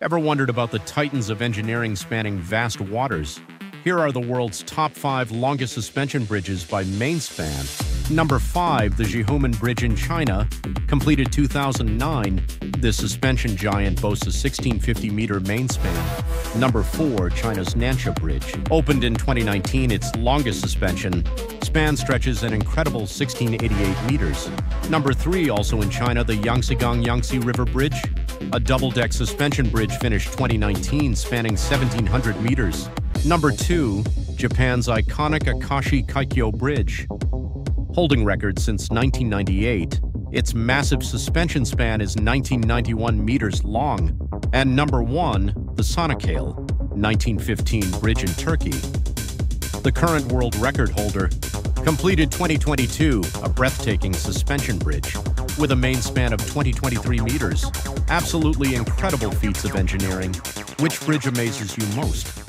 Ever wondered about the titans of engineering spanning vast waters? Here are the world's top five longest suspension bridges by main span. Number 5, the Xihoumen Bridge in China, completed 2009. This suspension giant boasts a 1650-meter main span. Number 4, China's Nansha Bridge. Opened in 2019, its longest suspension span stretches an incredible 1688 meters. Number 3, also in China, the Yangsigang Yangtze River Bridge, a double-deck suspension bridge finished 2019 spanning 1,700 meters. Number 2, Japan's iconic Akashi Kaikyo Bridge. Holding record since 1998, its massive suspension span is 1991 meters long. And number 1, the Çanakkale, 1915 bridge in Turkey. The current world record holder completed 2022, a breathtaking suspension bridge with a main span of 2023 meters. Absolutely incredible feats of engineering. Which bridge amazes you most?